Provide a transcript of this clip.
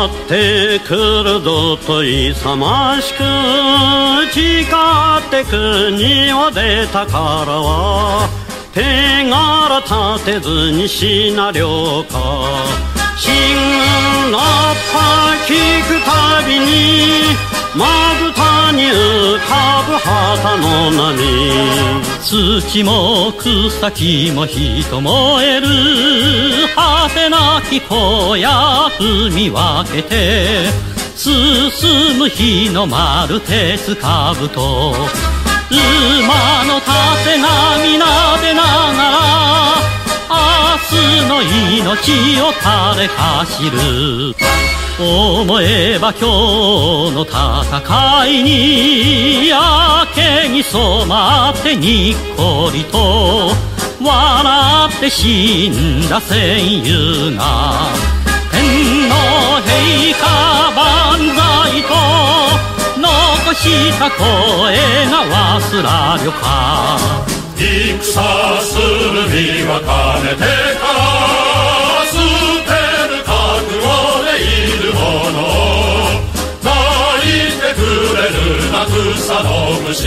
なってくるぞと勇ましく誓って国を出たからは手柄立てずにしなりょうか。新軍のパ聞くたびにまぶたに浮かぶ旗の波。土も草木も人燃える。果てなき荒野踏み分けて進む日の丸鉄かぶと馬の盾が皆でながら明日の命を垂れ走る思えば今日の戦いにやけに染まってにっこりと笑って死んだ戦友が天皇陛下万歳と残した声が忘れぬか。戦する身はかねてから捨てる覚悟でいるもの。泣いてくれるなさの武虫。